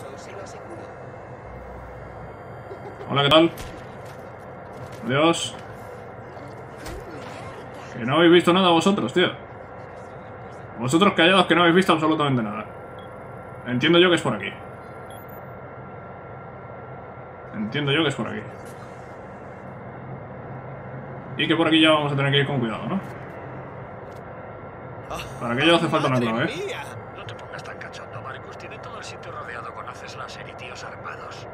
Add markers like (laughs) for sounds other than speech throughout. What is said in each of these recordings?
Eso se lo aseguro. Hola, ¿qué tal? Adiós. Que no habéis visto nada vosotros, tío. Vosotros callados que no habéis visto absolutamente nada. Entiendo yo que es por aquí. Entiendo yo que es por aquí. Y que por aquí ya vamos a tener que ir con cuidado, ¿no? Para aquello hace falta una ¡Madre clave, ¿eh? mía! No te pongas tan cachondo, Marcus. Tiene todo el sitio rodeado con haces láser y tíos armados.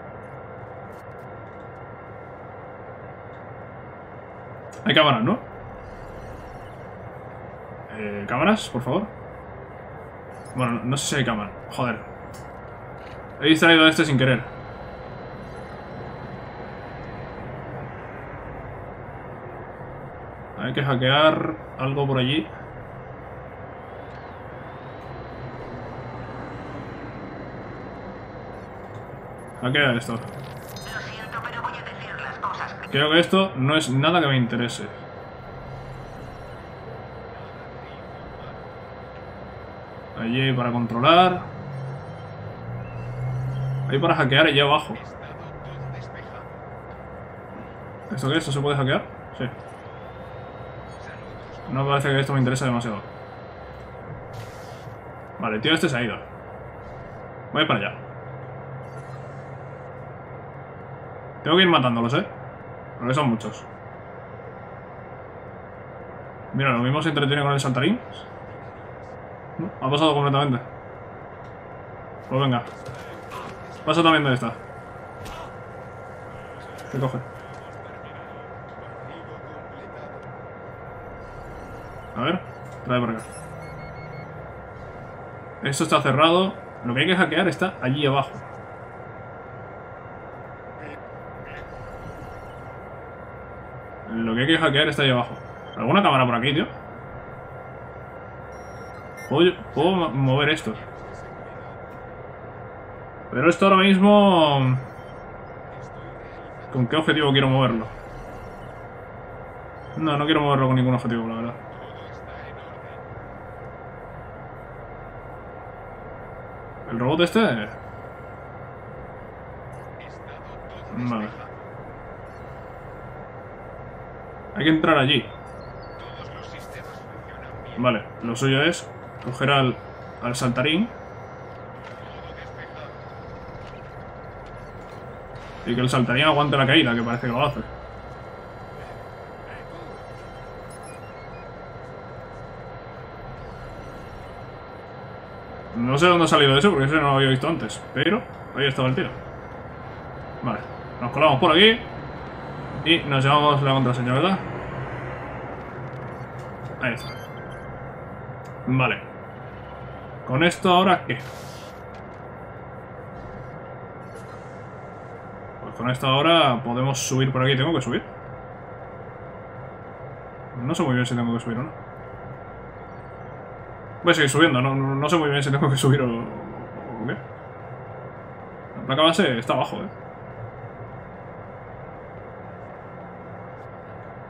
Hay cámaras, ¿no? Eh, ¿Cámaras, por favor? Bueno, no sé si hay cámara. Joder. He distraído a este sin querer. Hay que hackear algo por allí. Hackea esto. Creo que esto no es nada que me interese. Allí para controlar. Ahí para hackear allí abajo. ¿Esto qué? ¿Esto se puede hackear? Sí. No parece que esto me interesa demasiado. Vale, tío este se ha ido. Voy para allá. Tengo que ir matándolos, ¿eh? Porque son muchos. Mira, lo mismo se entretiene con el saltarín. No, ha pasado completamente. Pues venga. Pasa también de esta. ¿Qué coge? A ver, trae por acá. Esto está cerrado. Lo que hay que hackear está allí abajo. Lo que hay que hackear está ahí abajo. ¿Alguna cámara por aquí, tío? ¿Puedo, puedo mo- mover esto. Pero esto ahora mismo... ¿Con qué objetivo quiero moverlo? No, no quiero moverlo con ningún objetivo, la verdad. ¿El robot este? Vale. Hay que entrar allí. Vale, lo suyo es coger al, al saltarín. Y que el saltarín aguante la caída, que parece que lo hace. No sé dónde ha salido eso, porque ese no lo había visto antes. Pero ahí estaba el tío. Vale, nos colamos por aquí. Y nos llevamos la contraseña, ¿verdad? Ahí está. Vale. Con esto ahora, ¿qué? Pues con esto ahora podemos subir por aquí. ¿Tengo que subir? No sé muy bien si tengo que subir o no. Voy a seguir subiendo, no, no, sé muy bien si tengo que subir o, o qué. La placa base está abajo, eh.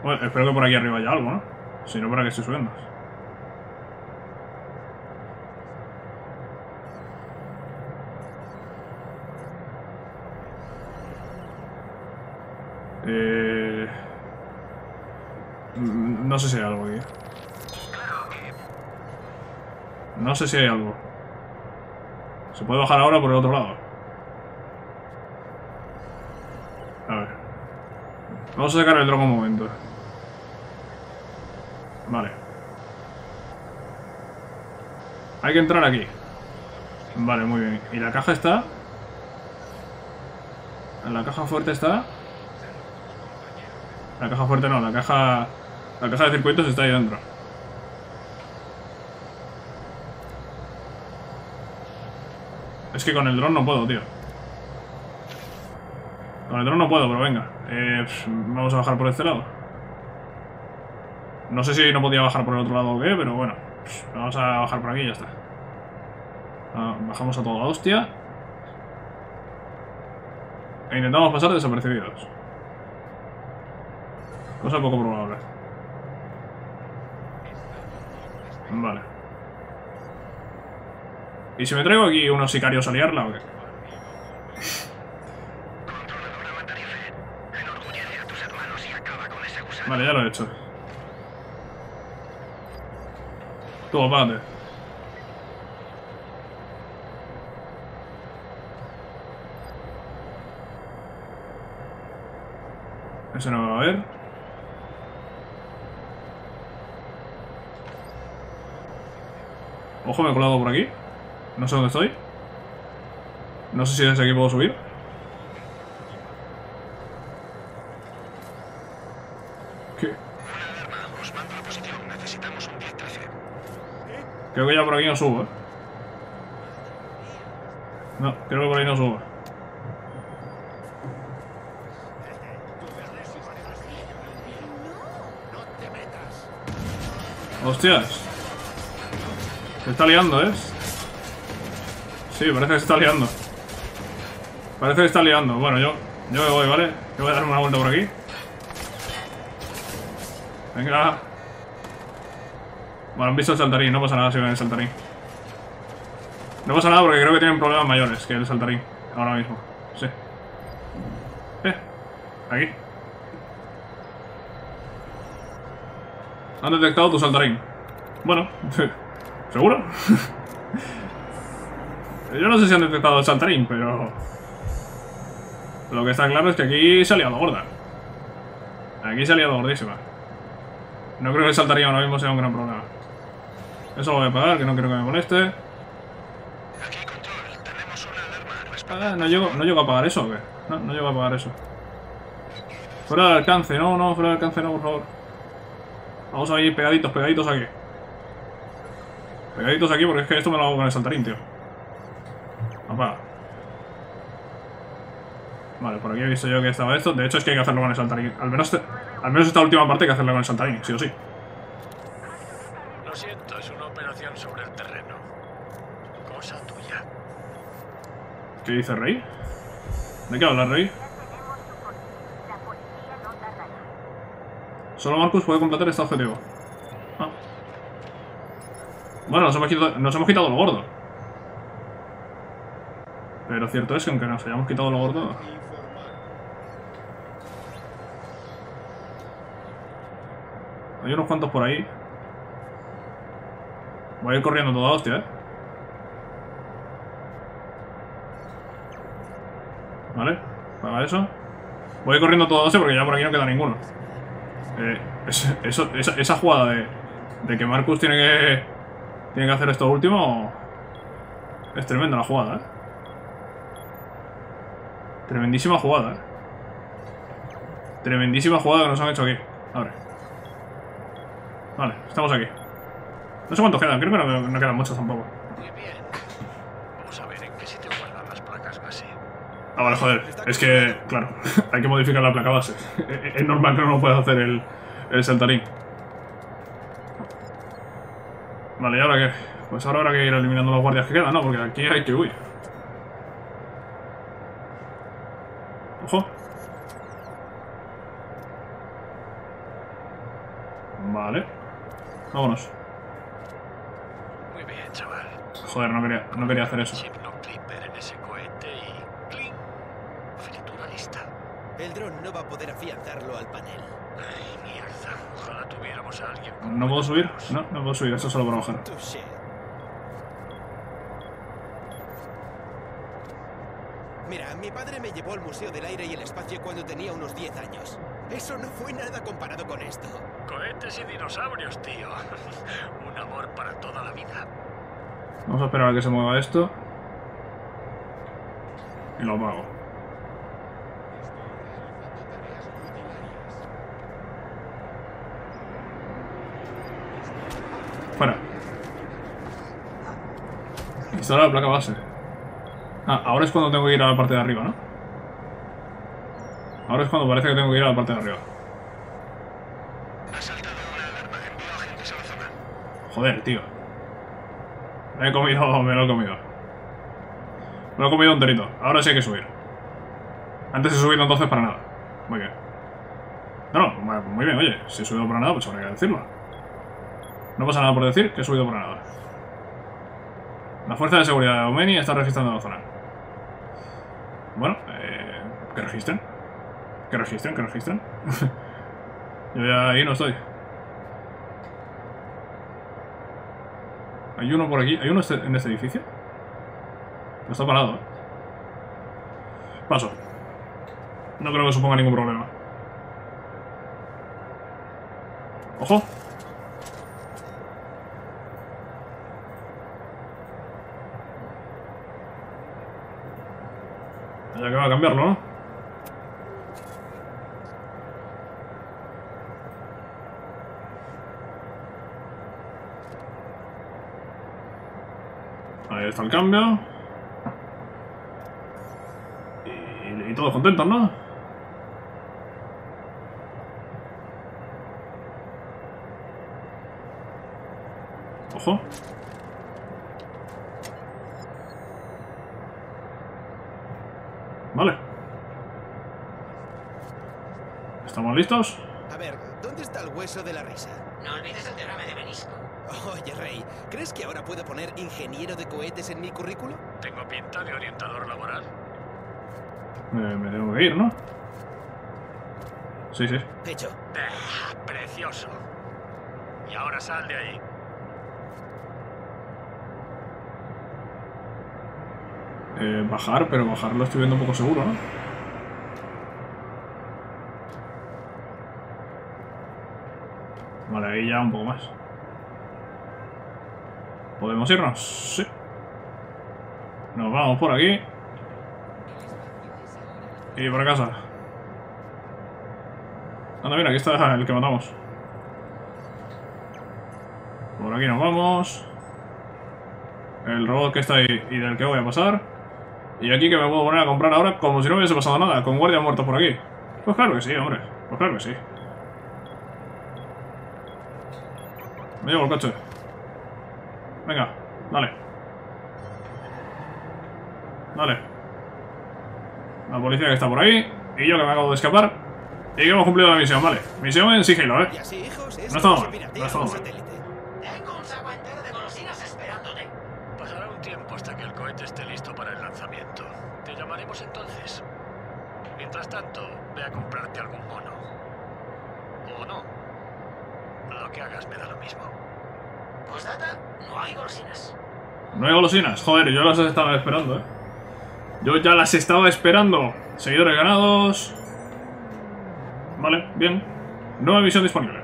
Bueno, espero que por aquí arriba haya algo, ¿no? Si no, ¿para qué estoy subiendo? Eh... No sé si hay algo aquí. No sé si hay algo. Se puede bajar ahora por el otro lado. A ver. Vamos a sacar el dron un momento. Vale. Hay que entrar aquí. Vale, muy bien. ¿Y la caja está? ¿La caja fuerte está? La caja fuerte no, la caja... La caja de circuitos está ahí dentro. Es que con el dron no puedo, tío. Con el dron no puedo, pero venga. Eh, vamos a bajar por este lado. No sé si no podía bajar por el otro lado o qué, pero bueno. Vamos a bajar por aquí y ya está. Ah, bajamos a toda hostia. E intentamos pasar desapercibidos. Cosa poco probable. Vale. ¿Y si me traigo aquí unos sicarios a liarla o qué? Vale, ya lo he hecho. Tú, apágate. Ese no me va a ver. Ojo, me he colado por aquí. No sé dónde estoy. No sé si desde aquí puedo subir. ¿Qué? Os mando la posición. Necesitamos un 10-13. Creo que ya por aquí no subo, ¿eh? No, creo que por ahí no subo. ¡Hostias! Se está liando, ¿eh? Sí, parece que se está liando. Parece que está liando. Bueno, yo, yo me voy, ¿vale? Yo voy a darme una vuelta por aquí. Venga. Bueno, han visto el saltarín, no pasa nada si ven el saltarín. No pasa nada porque creo que tienen problemas mayores que el saltarín. Ahora mismo. Sí. Eh. Aquí. Han detectado tu saltarín. Bueno. (laughs) ¿Seguro? (laughs) Yo no sé si han detectado el saltarín, pero... Lo que está claro es que aquí se ha liado gorda. Aquí se ha liado gordísima. No creo que el saltarín ahora mismo sea un gran problema. Eso lo voy a pagar, que no quiero que me moleste. Ah, no llego, no llego a pagar eso, ¿o qué? No, no llego a pagar eso. Fuera del alcance, no, no, fuera del alcance, no, por favor. Vamos a ir pegaditos, pegaditos aquí. Pegaditos aquí porque es que esto me lo hago con el saltarín, tío. Apaga. Vale, por aquí he visto yo que estaba esto. De hecho, es que hay que hacerlo con el saltarín. Al menos, te- al menos esta última parte hay que hacerla con el saltarín, sí o sí. Lo siento, es una operación sobre el terreno. Cosa tuya. ¿Qué dice Rey? ¿De qué habla Rey? La policía no tardará. Solo Marcus puede completar este objetivo. Ah. Bueno, nos hemos, quitado, nos hemos quitado lo gordo. Pero cierto es que aunque nos hayamos quitado lo gordo... Hay unos cuantos por ahí. Voy a ir corriendo toda hostia, ¿eh? Vale, paga eso. Voy a ir corriendo toda hostia porque ya por aquí no queda ninguno. Eh, esa, jugada de, de que Marcus tiene que tiene que hacer esto último es tremenda la jugada, ¿eh? Tremendísima jugada, ¿eh? Tremendísima jugada que nos han hecho aquí. Abre. Vale, estamos aquí. No sé cuántos quedan, creo que no, no quedan muchos tampoco. Muy bien. Vamos a ver en qué sitio guardan las placas base. Ah, vale, joder. Es que, claro, (laughs) hay que modificar la placa base. Es normal que no lo pueda hacer el, el saltarín. Vale, ¿y ahora qué? Pues ahora habrá que ir eliminando los guardias que quedan, ¿no? Porque aquí hay que huir. Ojo. Vale. Vámonos. Muy bien, chaval. Joder, no quería, no quería hacer eso. Chipno Clipper en ese cohete y... ¡Cling! Fritura lista. El dron no va a poder afianzarlo al panel. Ay, mierda. Ojalá tuviéramos a alguien con ¿No puedo subir? No, no puedo subir, eso es solo para bajar. Touché. Mira, mi padre me llevó al Museo del Aire y el Espacio cuando tenía unos 10 años. Eso no fue nada comparado con esto. Cohetes y dinosaurios, tío. (laughs) Un amor para toda la vida. Vamos a esperar a que se mueva esto. Y lo apago. Fuera. Instalar la placa base. Ah, ahora es cuando tengo que ir a la parte de arriba, ¿no? Ahora es cuando parece que tengo que ir a la parte de arriba. Ha saltado una alarma. Envío agentes a la zona. Joder, tío. Me he comido, (laughs) me lo he comido. Me lo he comido enterito. Ahora sí hay que subir. Antes he subido entonces para nada. Muy bien. No, no, mu- muy bien, oye. Si he subido para nada, pues habrá que decirlo. No pasa nada por decir que he subido para nada. La fuerza de seguridad de Omeni está registrando la zona. Bueno, eh, que registren. Que registren, que registren. (laughs) Yo ya ahí no estoy. Hay uno por aquí. ¿Hay uno en este edificio? No está parado, ¿eh? Paso. No creo que suponga ningún problema. ¡Ojo! Ya que va a cambiarlo, ¿no? Ahí está el cambio. Y, y todos contentos, ¿no? Ojo. Vale. ¿Estamos listos? A ver, ¿dónde está el hueso de la risa? No olvides el derrame de menisco. Oye, Rey, ¿crees que ahora puedo poner ingeniero de cohetes en mi currículo? Tengo pinta de orientador laboral. Eh, me tengo que ir, ¿no? Sí, sí. Hecho. Ah, precioso. Y ahora sal de ahí. Eh, bajar, pero bajar lo estoy viendo un poco seguro, ¿no? Ahí ya un poco más. ¿Podemos irnos? Sí. Nos vamos por aquí. Y por casa. Anda, mira, aquí está el que matamos. Por aquí nos vamos. El robot que está ahí y del que voy a pasar. Y aquí que me puedo poner a comprar ahora como si no hubiese pasado nada, con guardia muerto por aquí. Pues claro que sí, hombre. Pues claro que sí. Me llevo el coche. Venga, dale. Dale. La policía que está por ahí. Y yo que me acabo de escapar. Y que hemos cumplido la misión, vale. Misión en sigilo, ¿eh? No se mal, no estaba un mal. satélite. Tengo un saco entero de golosinas esperándote. Pasará un tiempo hasta que el cohete esté listo para el lanzamiento. Te llamaremos entonces. Mientras tanto, ve a comprarte algún mono. O no. Lo que hagas me da lo mismo. Postdata, no hay golosinas. No hay golosinas. Joder, yo las estaba esperando, ¿eh? Yo ya las estaba esperando. Seguidores ganados. Vale, bien. Nueva misión disponible.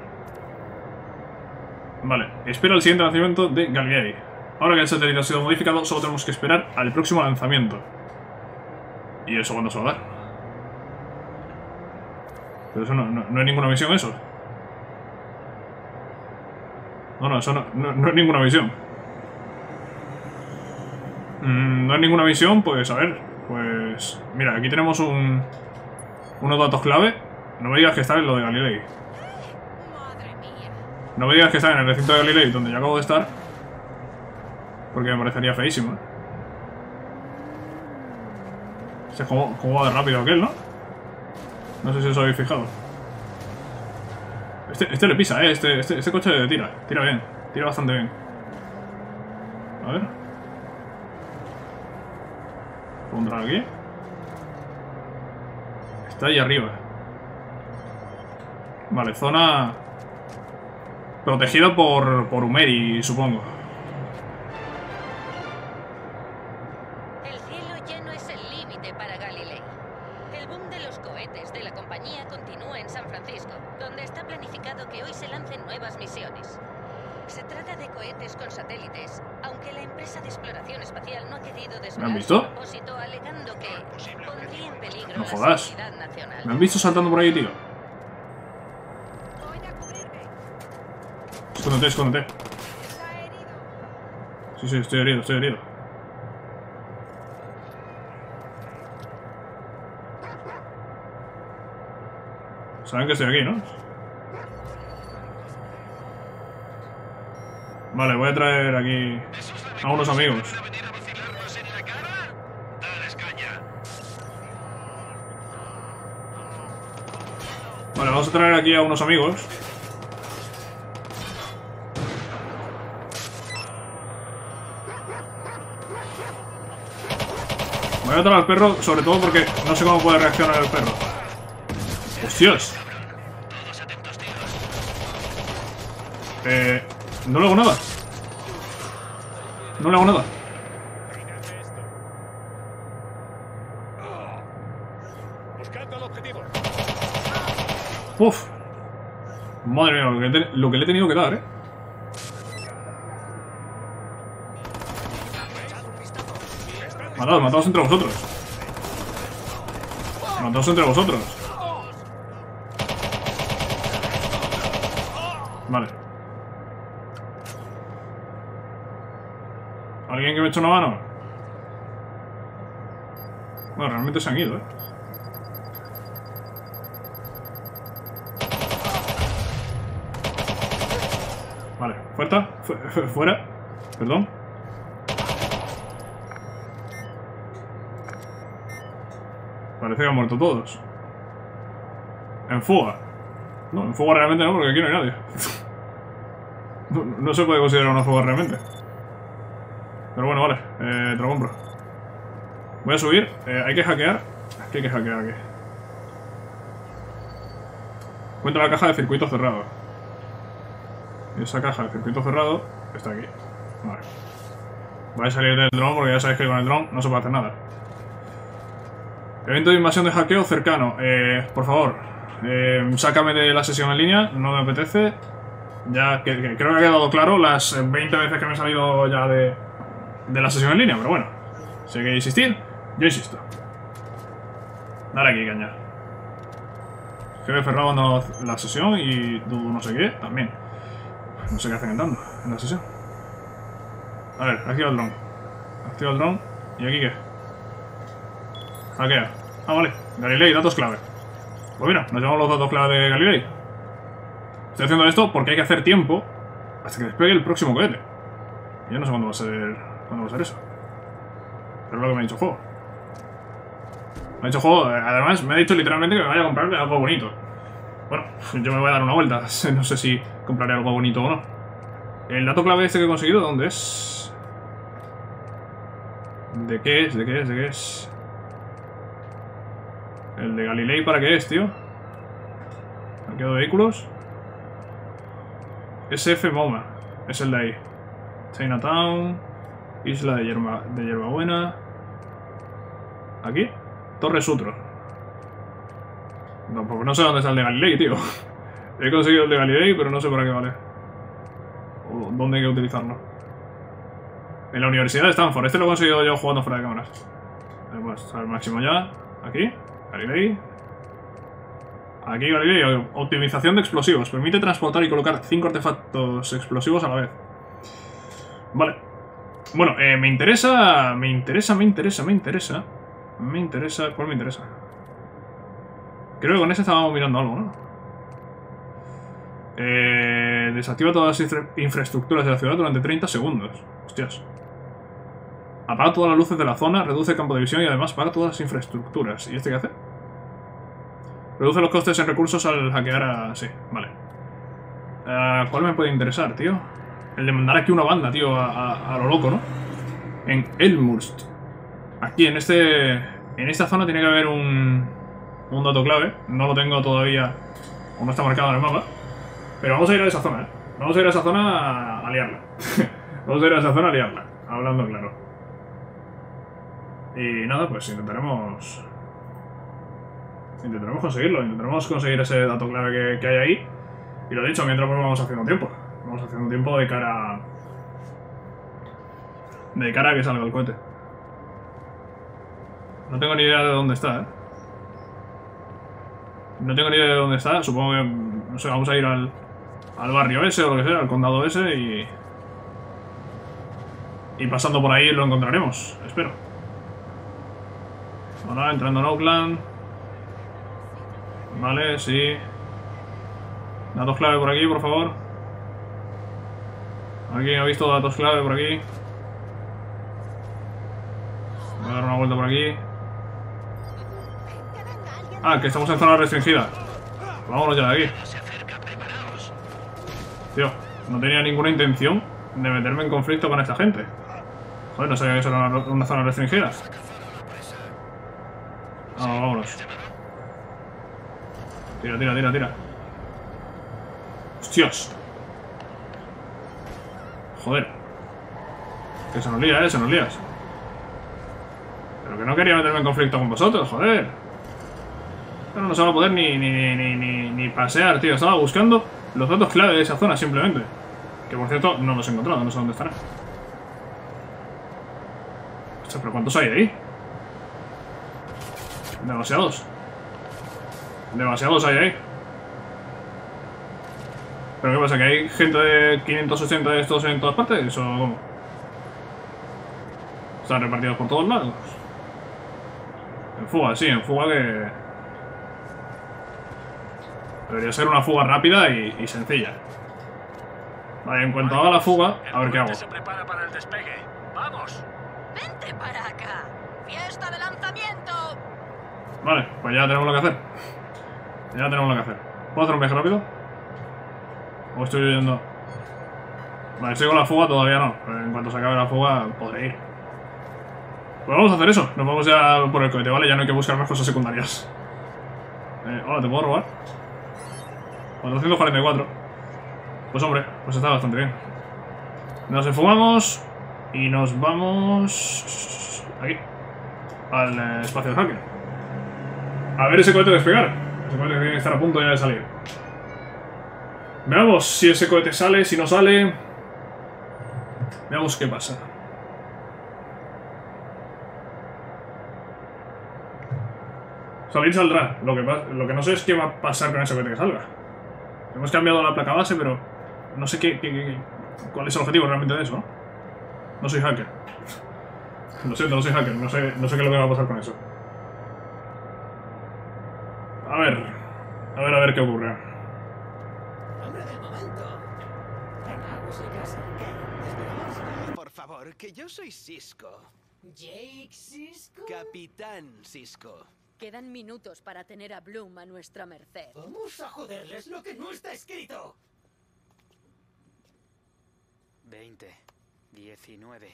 Vale, espera el siguiente lanzamiento de Galilei. Ahora que el satélite ha sido modificado, solo tenemos que esperar al próximo lanzamiento. ¿Y eso cuándo se va a dar? Pero eso no, no, no es ninguna misión, eso. No, no, eso no, no, no es ninguna misión. Mm, no es ninguna misión, pues a ver. Pues. Mira, aquí tenemos un. Unos datos clave. No me digas que está en lo de Galilei. No me digas que está en el recinto de Galilei, donde yo acabo de estar. Porque me parecería feísimo. ¿eh? Cómo va de rápido aquel, ¿no? No sé si os habéis fijado. Este, este le pisa, ¿eh? Este, este, este coche tira. Tira bien. Tira bastante bien. A ver. ¿Puedo entrar aquí? Está ahí arriba. Vale, zona... Protegida por, por Umeri, supongo. Visto saltando por ahí, tío? Escóndete, escóndete. Sí, sí, estoy herido, estoy herido. Saben que estoy aquí, ¿no? Vale, voy a traer aquí a unos amigos. venir a vacilarnos en la cara? Dales caña. Vale, vamos a traer aquí a unos amigos. Voy a traer al perro, sobre todo porque no sé cómo puede reaccionar el perro. ¡Hostias! Eh, no le hago nada. No le hago nada. Buscando el objetivo. Uf. Madre mía, lo que, lo que le he tenido que dar, eh. Mataos, mataos entre vosotros. Mataos entre vosotros. Vale. ¿Alguien que me eche una mano? Bueno, realmente se han ido, eh. Vale, fuerza, fu- fu- fuera, perdón. Parece que han muerto todos. En fuga. No, en fuga realmente no, porque aquí no hay nadie. (laughs) No, no se puede considerar una fuga realmente. Pero bueno, vale, eh, te. Voy a subir, eh, hay que hackear. ¿Qué hay que hackear aquí? Encuentra la caja de circuito cerrado. Esa caja de circuito cerrado está aquí. Vale. Voy a salir del dron porque ya sabéis que con el dron no se puede hacer nada. Evento de invasión de hackeo cercano. Eh, por favor, eh, sácame de la sesión en línea, no me apetece. Ya creo que ha quedado claro las eh, 20 veces que me he salido ya de, de la sesión en línea, pero bueno. Si hay que insistir, yo insisto. Dale aquí, caña. Jefe Ferrado no la sesión y dudo no sé qué también. No sé qué hacen entrando en la sesión. A ver, activa el dron. Activa el dron. ¿Y aquí qué? Hackea. Ah, vale. Galilei, datos clave. Pues mira, nos llevamos los datos clave de Galilei. Estoy haciendo esto porque hay que hacer tiempo hasta que despegue el próximo cohete. Y yo no sé cuándo va a ser, cuándo va a ser eso. Pero es lo que me ha dicho el juego. Me ha dicho juego, además me ha dicho literalmente que me vaya a comprarle algo bonito. Bueno, yo me voy a dar una vuelta. (laughs) No sé si compraré algo bonito o no. El dato clave este que he conseguido, ¿dónde es? ¿De qué es? ¿De qué es? ¿De qué es? El de Galilei, ¿para qué es, tío? Saqueo de vehículos. SF MoMA. Es el de ahí. Chinatown. Isla de, Yerba, de Hierbabuena. Aquí. Torre Sutro. No, porque no sé dónde está el de Galilei, tío. He conseguido el de Galilei, pero no sé para qué vale. O dónde hay que utilizarlo. En la Universidad de Stanford. Este lo he conseguido yo jugando fuera de cámaras. Pues al máximo ya. Aquí. Galilei. Aquí Galilei. Optimización de explosivos. Permite transportar y colocar 5 artefactos explosivos a la vez. Vale. Bueno, eh, me interesa... Me interesa, me interesa, me interesa. Me interesa... ¿Cuál me interesa? Creo que con ese estábamos mirando algo, ¿no? Eh, desactiva todas las infra- infraestructuras de la ciudad durante 30 segundos. Hostias. Apaga todas las luces de la zona, reduce el campo de visión y además apaga todas las infraestructuras. ¿Y este qué hace? Reduce los costes en recursos al hackear a... Sí, vale. Eh, ¿Cuál me puede interesar, tío? El de mandar aquí una banda, tío, a, a- lo loco, ¿no? En Elmhurst. Aquí, en este... En esta zona tiene que haber un... Un dato clave. No lo tengo todavía... O no está marcado en el mapa. Pero vamos a ir a esa zona, ¿eh? Vamos a ir a esa zona a, liarla. (laughs) vamos a ir a esa zona a liarla. Hablando claro. Y nada, pues intentaremos... Intentaremos conseguirlo. Intentaremos conseguir ese dato clave que, que hay ahí. Y lo dicho, mientras pues vamos haciendo tiempo. Vamos haciendo tiempo de cara... De cara a que salga el cohete. No tengo ni idea de dónde está, ¿eh? No tengo ni idea de dónde está. Supongo que... No sé, vamos a ir al... Al barrio ese o lo que sea, al condado ese y... Y pasando por ahí lo encontraremos. Espero. Ahora entrando en Oakland. Vale, sí. Datos clave por aquí, por favor. ¿Alguien ha visto datos clave por aquí? Voy a dar una vuelta por aquí. Ah, que estamos en zona restringida. Vámonos ya de aquí. Tío, no tenía ninguna intención de meterme en conflicto con esta gente. Joder, no sabía que eso era una, una zona restringida. Vamos, vámonos. Tira, tira, tira, tira. Hostias. Joder. Que se nos lía, eh, se nos lías. Pero que no quería meterme en conflicto con vosotros, joder. Pero no se va a poder ni, ni, ni, ni, ni, pasear, tío. Estaba buscando los datos clave de esa zona, simplemente. Que por cierto, no los he encontrado, no sé dónde estarán. Hostia, pero ¿cuántos hay ahí? Demasiados. Demasiados hay ahí. ¿Pero qué pasa? ¿Que hay gente de 580 de estos en todas partes? ¿O cómo? Están repartidos por todos lados. En fuga, sí, en fuga que... Debería ser una fuga rápida y, y sencilla. Vale, en cuanto haga la fuga, a ver qué hago. cohete se prepara para el despegue. ¡Vamos! ¡Vente para acá! ¡Fiesta de lanzamiento! Vale, pues ya tenemos lo que hacer. Ya tenemos lo que hacer. ¿Puedo hacer un viaje rápido? ¿O estoy huyendo? Vale, estoy con la fuga, todavía no. Pero en cuanto se acabe la fuga, podré ir. Pues vamos a hacer eso. Nos vamos ya por el cohete, ¿vale? Ya no hay que buscar más cosas secundarias. Eh, hola, ¿te puedo robar? 444. Pues hombre, pues está bastante bien. Nos enfumamos y nos vamos... Aquí. Al espacio de hacker. A ver ese cohete despegar. Ese cohete tiene que estar a punto ya de salir. Veamos si ese cohete sale, si no sale. Veamos qué pasa. Salir saldrá. Lo que, lo que no sé es qué va a pasar con ese cohete que salga. Hemos cambiado la placa base, pero no sé qué, qué- qué- cuál es el objetivo realmente de eso, ¿no? No soy hacker. Lo siento, no soy hacker. No sé, no sé qué es lo que va a pasar con eso. A ver. A ver, a ver qué ocurre. Hombre del momento. Por favor, que yo soy Cisco. Jake Sisko. Capitán Cisco. Quedan minutos para tener a Bloom a nuestra merced. Vamos a joderles lo que no está escrito. 20, 19,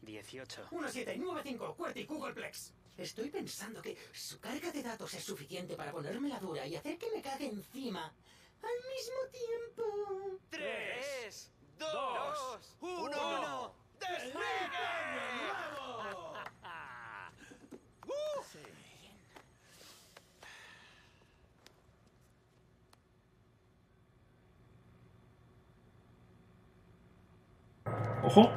18. 1795, QWERTY, Googleplex. Estoy pensando que su carga de datos es suficiente para ponerme la dura y hacer que me cague encima. Al mismo tiempo. Tres, dos, uno. Ojo.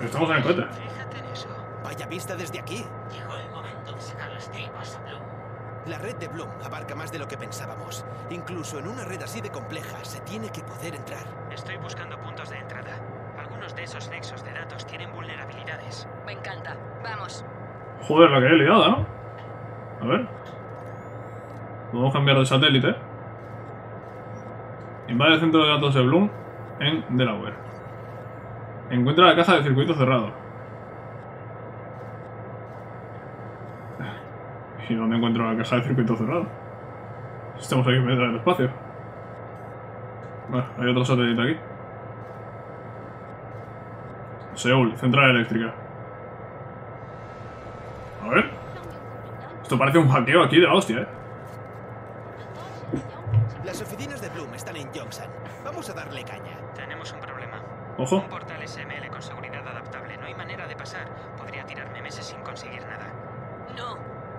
Estamos en el cohete. Fíjate en eso. Vaya vista desde aquí. Llegó el momento de sacar las tripas a Bloom. La red de Bloom abarca más de lo que pensábamos. Incluso en una red así de compleja se tiene que poder entrar. Estoy buscando puntos de entrada. Algunos de esos nexos de datos tienen vulnerabilidades. Me encanta. Vamos. Joder, la que he liado, ¿no? A ver. Podemos cambiar de satélite. Invade el centro de datos de Bloom en Delaware. Encuentra la caja de circuito cerrado. ¿Y dónde encuentro la caja de circuito cerrado? Estamos aquí en medio del espacio. Bueno, hay otro satélite aquí. Seúl, central eléctrica. A ver. Esto parece un hackeo aquí de la hostia, eh. Las oficinas de Bloom están en Yongsan. Vamos a darle caña. Tenemos un problema. Ojo. Un portal SML con seguridad adaptable. No hay manera de pasar. Podría tirarme meses sin conseguir nada. No.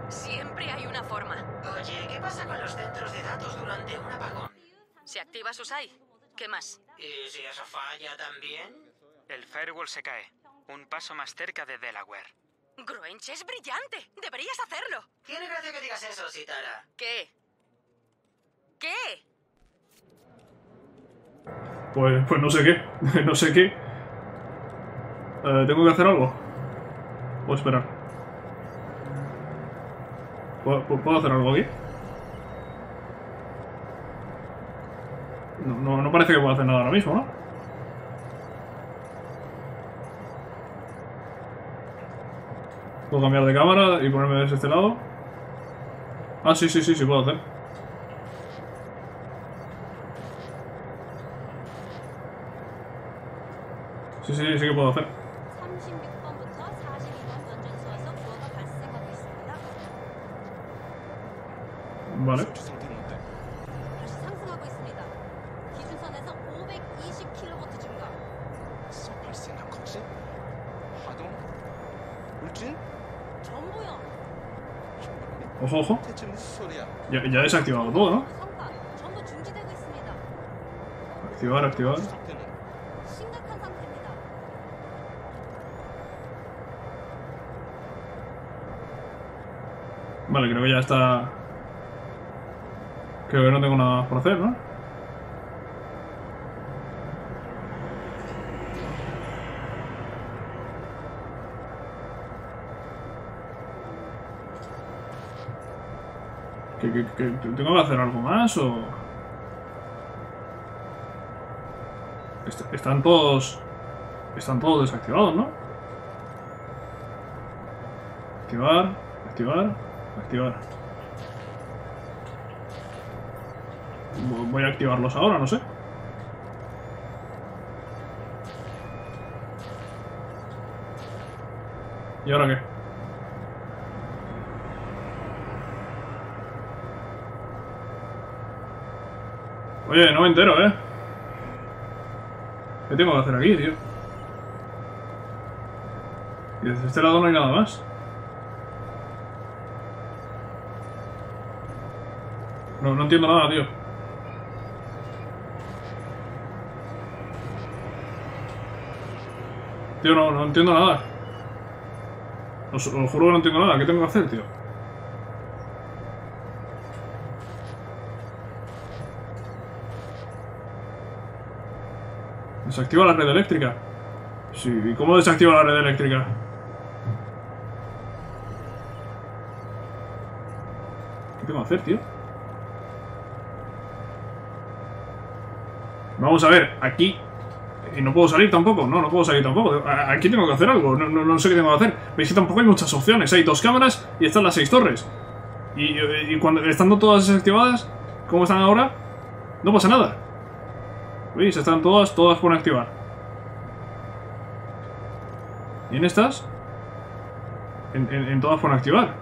Siempre hay una forma. Oye, ¿qué pasa con los centros de datos durante un apagón? Si activas USAI, ¿qué más? ¿Y si eso falla también? El firewall se cae. Un paso más cerca de Delaware. Groench es brillante. Deberías hacerlo. Tiene gracia que digas eso, Sitara. ¿Qué? ¿Qué? Pues, pues no sé qué. (laughs) no sé qué. Eh, ¿Tengo que hacer algo? Puedo esperar. ¿Puedo, ¿Puedo, hacer algo aquí? No, no, no parece que pueda hacer nada ahora mismo, ¿no? Puedo cambiar de cámara y ponerme desde este lado. Ah, sí, sí, sí, sí puedo hacer. Sí, sí, sí que puedo hacer. Vale. Ojo, ojo. Ya, ya he desactivado todo, ¿no? Activar, activar. Vale, creo que ya está Creo que no tengo nada más por hacer, ¿no? ¿Que, tengo que hacer algo más o...? Est- están todos... Están todos desactivados, ¿no? Activar, activar, activar. Voy a activarlos ahora, no sé. ¿Y ahora qué? Oye, no me entero, ¿eh? ¿Qué tengo que hacer aquí, tío? Y desde este lado no hay nada más. No, no entiendo nada, tío. Tío, no, no entiendo nada. Os, os juro que no entiendo nada. ¿Qué tengo que hacer, tío? Desactiva la red eléctrica. Sí, ¿y cómo desactiva la red eléctrica? ¿Qué tengo que hacer, tío? Vamos a ver, aquí... Y no puedo salir tampoco, no, no puedo salir tampoco. Aquí tengo que hacer algo, no, no, no sé qué tengo que hacer. Veis que tampoco hay muchas opciones, hay dos cámaras y están las seis torres. Y, y cuando estando todas desactivadas, como están ahora, no pasa nada. ¿Veis? Están todas, todas por activar. ¿Y en estas? En, en- en todas por activar.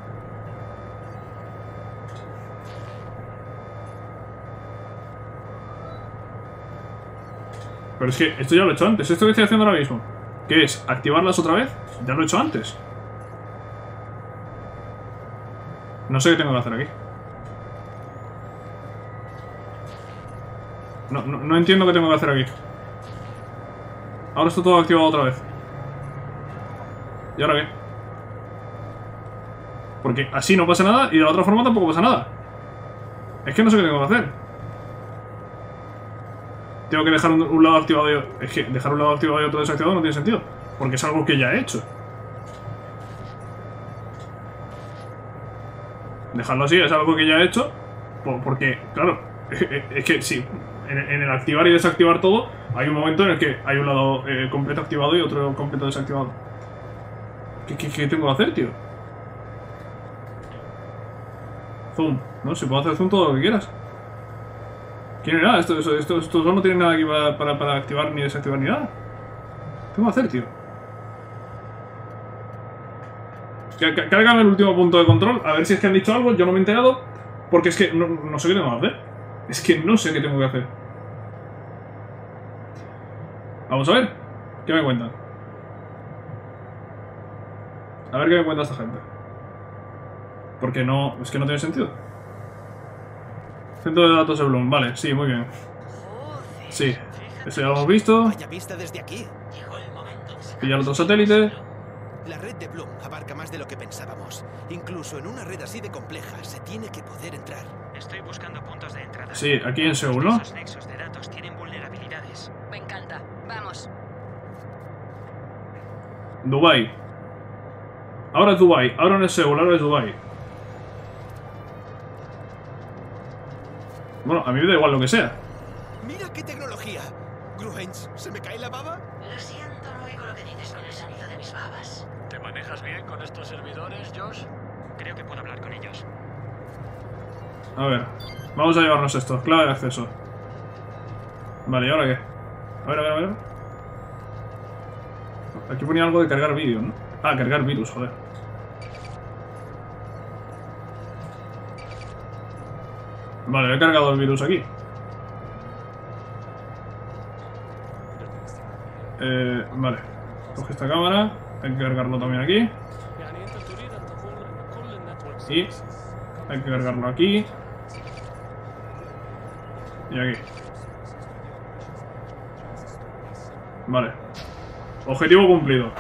Pero es que esto ya lo he hecho antes. Esto que estoy haciendo ahora mismo. ¿Qué es? ¿Activarlas otra vez? Ya lo he hecho antes. No sé qué tengo que hacer aquí. No, no, no entiendo qué tengo que hacer aquí. Ahora está todo activado otra vez. ¿Y ahora qué? Porque así no pasa nada y de la otra forma tampoco pasa nada. Es que no sé qué tengo que hacer. Tengo que dejar un, lado activado y... Es que dejar un lado activado y otro desactivado no tiene sentido. Porque es algo que ya he hecho. Dejarlo así es algo que ya he hecho. po- Porque, claro, (laughs) es que sí, en, el activar y desactivar todo, hay un momento en el que hay un lado eh, completo activado y otro completo desactivado. ¿Qué, qué, tengo que hacer, tío? Zoom, ¿no? Se puede hacer zoom todo lo que quieras. ¿Quién era? Esto, esto, esto, esto no tiene nada aquí para, activar ni desactivar ni nada. ¿Qué tengo que hacer, tío? Cá- cá- Cárgame el último punto de control, a ver si es que han dicho algo, yo no me he enterado, porque es que no, no sé qué tengo que hacer. Es que no sé qué tengo que hacer. Vamos a ver, ¿qué me cuentan? A ver qué me cuenta esta gente. Porque no, es que no tiene sentido. Centro de datos de Bloom, vale, sí, muy bien. Sí, eso ya lo hemos visto. Pillar otro los satélite. La red de Bloom abarca más de lo que pensábamos. Incluso en una red así de compleja se tiene que poder entrar. Estoy buscando puntos de entrada. Sí, aquí en Seúl, ¿no? Esos nexos de datos tienen vulnerabilidades. Me encanta. Vamos. Dubai. Ahora es Dubai, ahora no es Seúl, ahora es Dubai. Bueno, a mí me da igual lo que sea. ¡Mira qué tecnología! Gruhens, ¿se me cae la baba? Lo siento, no oigo lo que dices con el sonido de mis babas. ¿Te manejas bien con estos servidores, Josh? Creo que puedo hablar con ellos. A ver, vamos a llevarnos esto, clave de acceso. Vale, ¿y ahora qué? A ver, a ver, a ver. Aquí ponía algo de cargar vídeo, ¿no? Ah, cargar virus, joder. Vale, he cargado el virus aquí. Eh, vale. Coge esta cámara. Hay que cargarlo también aquí. Y hay que cargarlo aquí. Y aquí. Vale. Objetivo cumplido.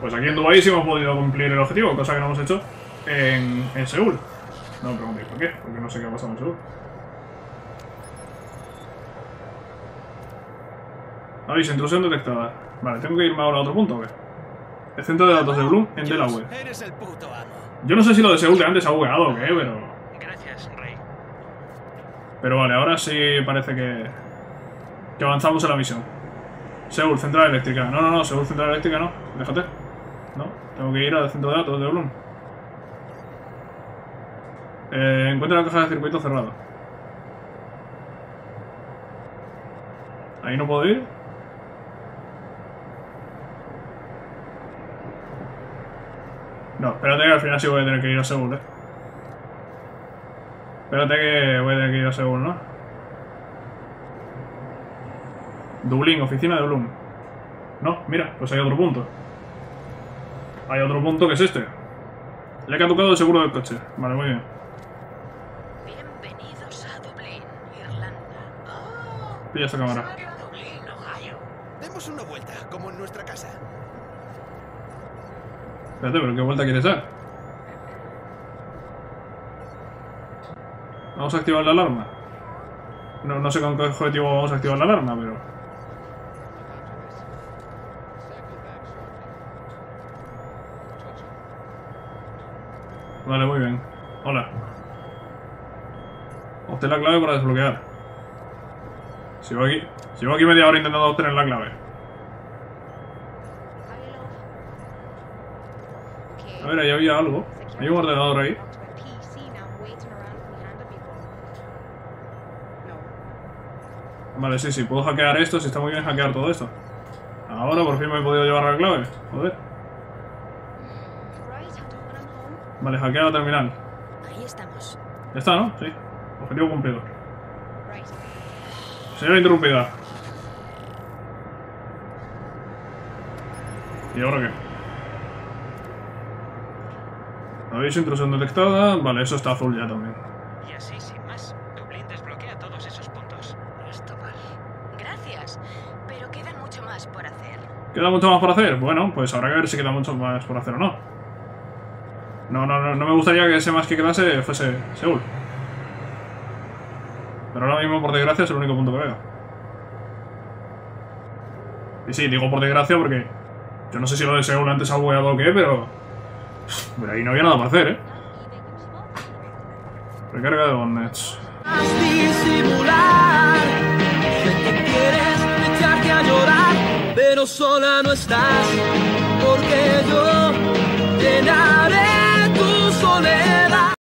Pues aquí en Dubái sí hemos podido cumplir el objetivo, cosa que no hemos hecho en, en Seúl. No me preguntéis por qué, porque no sé qué ha pasado en Seúl. Aviso, intrusión detectada. Vale, ¿tengo que irme ahora a otro punto o qué? El centro de datos de Bloom en Delaware. Yo no sé si lo de Seúl de antes ha bugueado o qué, pero... Gracias, Rey. Pero vale, ahora sí parece que... Que avanzamos en la misión. Seúl, central eléctrica. No, no, no, Seúl, central eléctrica no. Déjate. No, tengo que ir al centro de datos de Bloom. Eh, encuentra la caja de circuito cerrado. Ahí no puedo ir. No, espérate que al final sí voy a tener que ir a Seúl, eh. Espérate que voy a tener que ir a Seúl, ¿no? Dublín, oficina de Bloom. No, mira, pues hay otro punto. Hay otro punto que es este. Le ha caducado el seguro del coche. Vale, muy bien. Bienvenidos a Dublín, Irlanda. Pilla esta cámara. Demos una vuelta, como en nuestra casa. Espérate, pero ¿qué vuelta quieres dar? Vamos a activar la alarma. No, no sé con qué objetivo vamos a activar la alarma, pero... Vale, muy bien. Hola. Obtén la clave para desbloquear. Sigo aquí. Aquí media hora intentando obtener la clave. A ver, ahí había algo. Hay un ordenador ahí. Vale, sí, sí, puedo hackear esto, si está muy bien hackear todo esto. Ahora por fin me he podido llevar la clave. Joder. Vale, hackea la terminal. Ahí estamos. Ya está, ¿no? Sí. Objetivo cumplido. Señora interrumpida. ¿Y ahora qué? Aviso, intrusión detectada. Vale, eso está azul ya también. Y así, sin más, Dublín desbloquea todos esos puntos. No está mal. Gracias, pero queda mucho más por hacer. ¿Queda mucho más por hacer? Bueno, pues habrá que ver si queda mucho más por hacer o no. No, no, no, no me gustaría que ese más que quedase fuese Seúl. Ahora mismo, por desgracia, es el único punto que veo. Y sí, digo por desgracia porque yo no sé si lo de Seúl antes ha bugueado o qué, pero... Pero ahí no había nada para hacer, ¿eh? 260. Recarga de bonnets.